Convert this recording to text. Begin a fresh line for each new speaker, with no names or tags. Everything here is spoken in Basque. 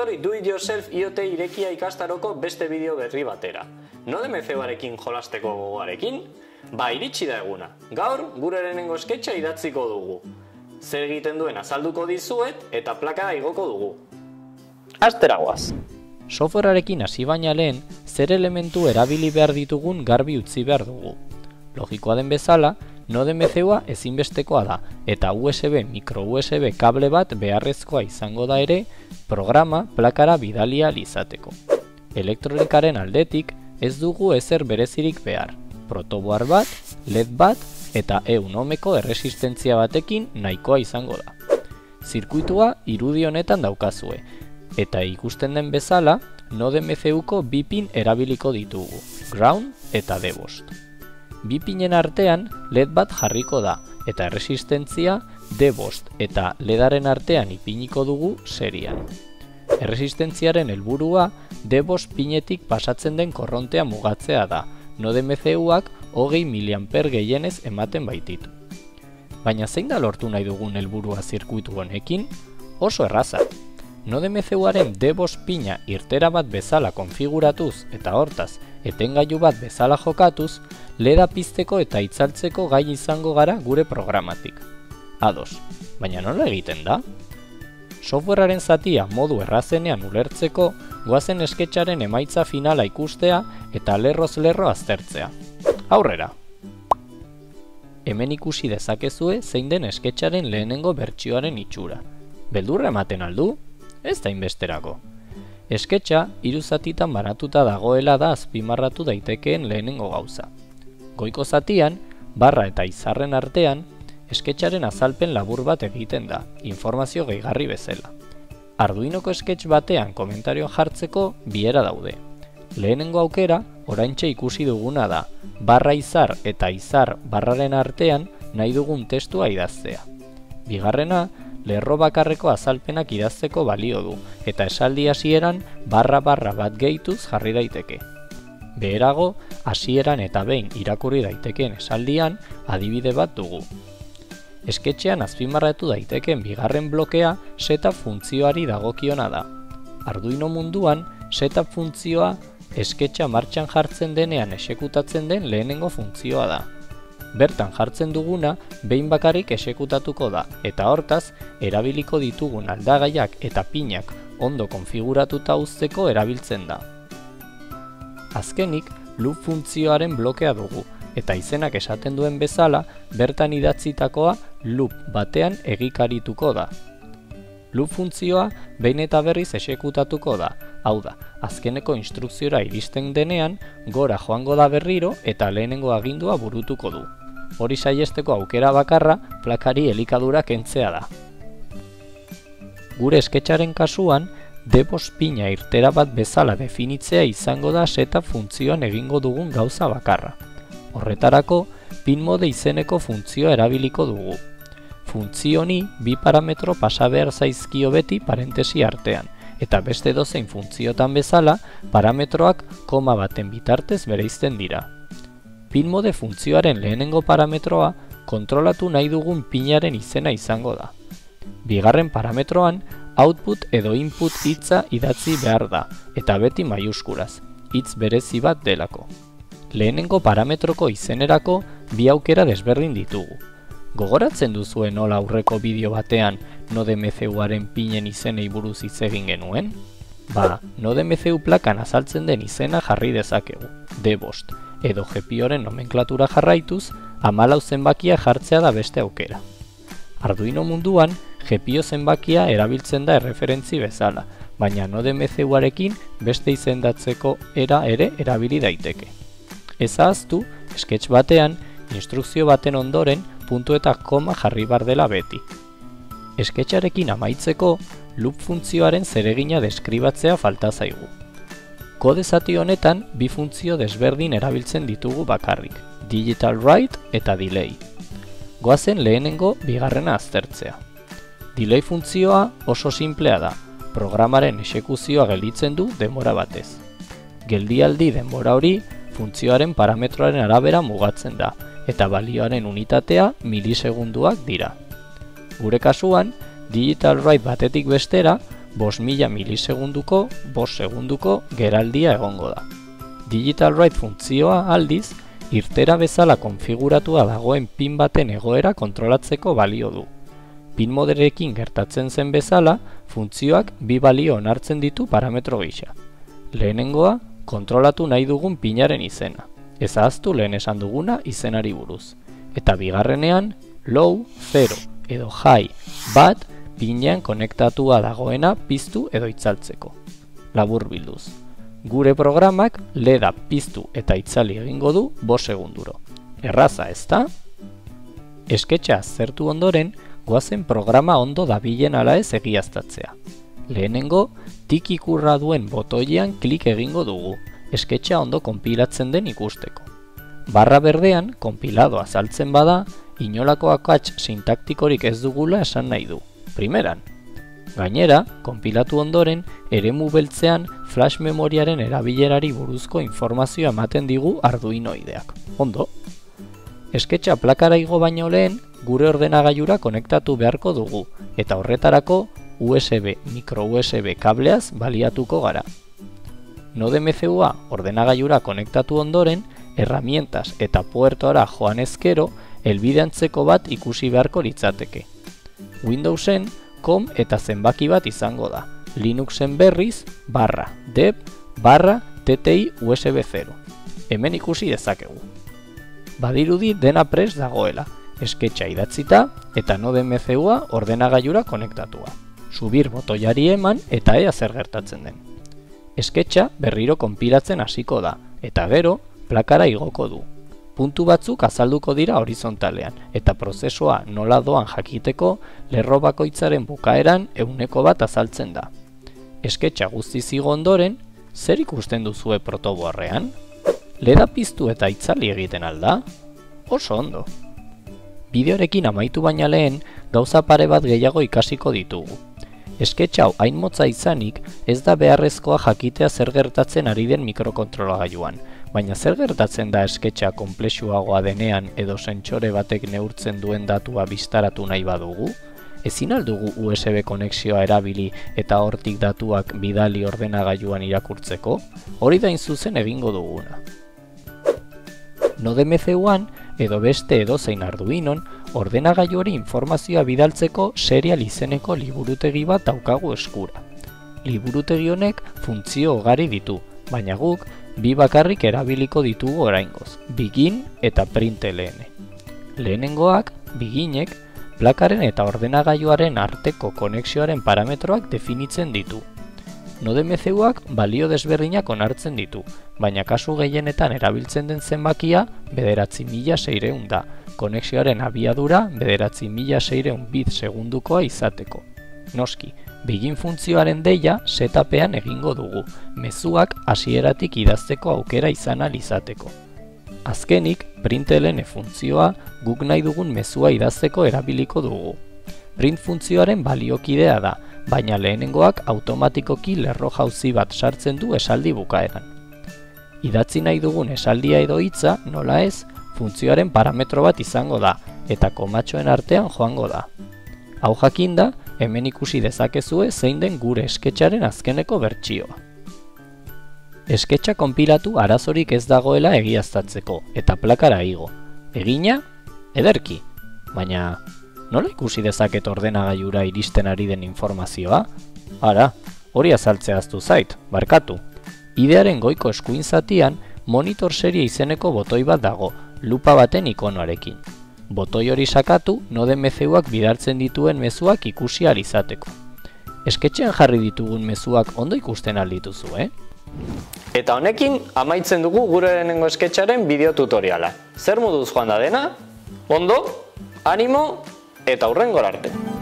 etorri Do It Yourself IoT irekia ikastaroko beste bideo berri batera. No DMCU-arekin jolasteko gogoarekin? Ba, iritsi da eguna. Gaur, gure lehenengo sketcha idatziko dugu. Zer egiten duen azalduko dizuet eta plaka igoko dugu.
Asteragoaz. Softwarearekin hasi baina lehen, zer elementu erabili behar ditugun garbi utzi behar dugu. Logikoa den bezala, node MCUa ezinbestekoa da, eta USB micro USB kable bat beharrezkoa izango da ere, programa plakara bidalia izateko. Elektronikaren aldetik ez dugu ezer berezirik behar. Protoboard bat, LED bat eta eunomeko erresistentzia batekin nahikoa izango da. Zirkuitua irudi honetan daukazue, eta ikusten den bezala, node MCUko bi pin erabiliko ditugu, ground eta debost. Bi pinen artean LED bat jarriko da, eta erresistentzia debost eta ledaren artean ipiniko dugu serian. Erresistentziaren helburua debost pinetik pasatzen den korrontea mugatzea da, node MCUak hogei miliamper gehienez ematen baititu. Baina zein da lortu nahi dugun helburua zirkuitu honekin? Oso erraza, NodeMCU-aren debos pina irtera bat bezala konfiguratuz eta hortaz etengailu bat bezala jokatuz, leda pizteko eta itzaltzeko gai izango gara gure programatik. Ados, baina nola egiten da? Softwarearen zatia modu errazenean ulertzeko, goazen esketxaren emaitza finala ikustea eta lerroz lerro aztertzea. Aurrera! Hemen ikusi dezakezue zein den esketxaren lehenengo bertsioaren itxura. Beldurra ematen aldu? Ez da inbesterako. Esketxa, hiru zatitan banatuta dagoela da azpimarratu daitekeen lehenengo gauza. Goiko zatian, barra eta izarren artean, esketxaren azalpen labur bat egiten da, informazio gehigarri bezala. Arduinoko esketx batean komentario jartzeko biera daude. Lehenengo aukera, oraintxe ikusi duguna da, barra izar eta izar barraren artean nahi dugun testua idaztea. Bigarrena, lerro bakarreko azalpenak idazteko balio du, eta esaldi hasieran barra barra bat gehituz jarri daiteke. Beherago, hasieran eta behin irakurri daitekeen esaldian adibide bat dugu. Esketxean azpimarratu daitekeen bigarren blokea setup funtzioari dagokiona da. Arduino munduan, setup funtzioa esketxa martxan jartzen denean esekutatzen den lehenengo funtzioa da bertan jartzen duguna behin bakarrik esekutatuko da eta hortaz erabiliko ditugun aldagaiak eta pinak ondo konfiguratuta uzteko erabiltzen da. Azkenik, loop funtzioaren blokea dugu eta izenak esaten duen bezala bertan idatzitakoa loop batean egikarituko da. Loop funtzioa behin eta berriz esekutatuko da, hau da, azkeneko instrukziora iristen denean, gora joango da berriro eta lehenengo agindua burutuko du hori saiesteko aukera bakarra plakari elikadura kentzea da. Gure esketxaren kasuan, debos pina irtera bat bezala definitzea izango da seta funtzioan egingo dugun gauza bakarra. Horretarako, pin mode izeneko funtzioa erabiliko dugu. Funtzioni bi parametro pasa behar zaizkio beti parentesi artean, eta beste dozein funtziotan bezala, parametroak koma baten bitartez bereizten dira pinmode funtzioaren lehenengo parametroa kontrolatu nahi dugun pinaren izena izango da. Bigarren parametroan, output edo input hitza idatzi behar da, eta beti maiuskulaz, hitz berezi bat delako. Lehenengo parametroko izenerako bi aukera desberdin ditugu. Gogoratzen duzuen nola aurreko bideo batean NodeMCU-aren pinen izenei buruz hitz egin genuen? Ba, NodeMCU plakan azaltzen den izena jarri dezakegu, D-Bost, edo GPIoren nomenklatura jarraituz, amalau zenbakia jartzea da beste aukera. Arduino munduan, GPIO zenbakia erabiltzen da erreferentzi bezala, baina node MCU-arekin beste izendatzeko era ere erabili daiteke. Ez ahaztu, sketch batean, instrukzio baten ondoren puntu eta koma jarri bar dela beti. Sketcharekin amaitzeko, loop funtzioaren zeregina deskribatzea falta zaigu. Kode zati honetan bi funtzio desberdin erabiltzen ditugu bakarrik, digital write eta delay. Goazen lehenengo bigarrena aztertzea. Delay funtzioa oso simplea da, programaren esekuzioa gelditzen du denbora batez. Geldialdi denbora hori funtzioaren parametroaren arabera mugatzen da, eta balioaren unitatea milisegunduak dira. Gure kasuan, digital write batetik bestera, bos mila milisegunduko, bos segunduko geraldia egongo da. Digital Write funtzioa aldiz, irtera bezala konfiguratua dagoen pin baten egoera kontrolatzeko balio du. Pin moderekin gertatzen zen bezala, funtzioak bi balio onartzen ditu parametro gisa. Lehenengoa, kontrolatu nahi dugun pinaren izena. Ez ahaztu lehen esan duguna izenari buruz. Eta bigarrenean, low, 0 edo high, bat, pinean konektatua dagoena piztu edo itzaltzeko. Labur bilduz. Gure programak leda piztu eta itzali egingo du 5 segunduro. Erraza, ezta? Esketxa zertu ondoren, goazen programa ondo dabilen ala ez egiaztatzea. Lehenengo, tik ikurra duen botoian klik egingo dugu, esketxa ondo konpilatzen den ikusteko. Barra berdean, konpilado azaltzen bada, inolako akats sintaktikorik ez dugula esan nahi du. Primeran, Gainera, konpilatu ondoren, eremu beltzean flash memoriaren erabilerari buruzko informazioa ematen digu arduinoideak. Ondo? Esketxa plakara igo baino lehen, gure ordenagailura konektatu beharko dugu, eta horretarako USB, micro USB kableaz baliatuko gara. NodeMCUa ordenagailura konektatu ondoren, herramientas eta puertora joan ezkero, elbideantzeko bat ikusi beharko litzateke. Windowsen, com eta zenbaki bat izango da. Linuxen berriz, barra, deb, barra, TTI USB 0. Hemen ikusi dezakegu. Badirudi dena pres dagoela, esketxa idatzita eta node MCUa ordenagailura konektatua. Subir botoiari eman eta ea zer gertatzen den. Esketxa berriro konpilatzen hasiko da, eta gero, plakara igoko du. Puntu batzuk azalduko dira horizontalean, eta prozesua nola doan jakiteko lerro bakoitzaren bukaeran euneko bat azaltzen da. Esketxa guzti zigo ondoren, zer ikusten duzue protoboarrean? Leda piztu eta itzali egiten alda? Oso ondo! Bideorekin amaitu baina lehen, gauza pare bat gehiago ikasiko ditugu. Esketxa hau hain motza izanik, ez da beharrezkoa jakitea zer gertatzen ari den mikrokontrolagailuan, baina zer gertatzen da esketxa konplexuagoa denean edo sentsore batek neurtzen duen datua biztaratu nahi badugu? Ezin aldugu USB konexioa erabili eta hortik datuak bidali ordenagailuan irakurtzeko? Hori da zuzen egingo duguna. NodeMCU-an edo beste edo zein arduinon, ordenagailu hori informazioa bidaltzeko serial izeneko liburutegi bat daukagu eskura. Liburutegi honek funtzio ugari ditu, baina guk bi bakarrik erabiliko ditugu oraingoz, bigin eta println. Lehenengoak, biginek, plakaren eta ordenagailuaren arteko konexioaren parametroak definitzen ditu. NodeMCUak balio desberdinak onartzen ditu, baina kasu gehienetan erabiltzen den zenbakia bederatzi mila seireun da, konexioaren abiadura bederatzi mila seireun bit segundukoa izateko. Noski, Begin funtzioaren deia setapean egingo dugu, mezuak hasieratik idazteko aukera izan izateko. Azkenik, println funtzioa guk nahi dugun mezua idazteko erabiliko dugu. Print funtzioaren baliokidea da, baina lehenengoak automatikoki lerro jauzi bat sartzen du esaldi bukaeran. Idatzi nahi dugun esaldia edo hitza, nola ez, funtzioaren parametro bat izango da, eta komatxoen artean joango da. Hau jakinda, hemen ikusi dezakezue zein den gure esketxaren azkeneko bertsioa. Esketxa konpilatu arazorik ez dagoela egiaztatzeko eta plakara igo. Egina? Ederki. Baina, nola ikusi dezaket ordenagailura iristen ari den informazioa? Ara, hori azaltzea aztu zait, barkatu. Idearen goiko eskuin zatian, monitor serie izeneko botoi bat dago, lupa baten ikonoarekin botoi hori sakatu node mezeuak bidaltzen dituen mezuak ikusi izateko. Esketxean jarri ditugun mezuak ondo ikusten aldituzu, eh?
Eta honekin amaitzen dugu gure denengo esketxaren bideo tutoriala. Zer moduz joan da dena? Ondo, animo eta hurren arte.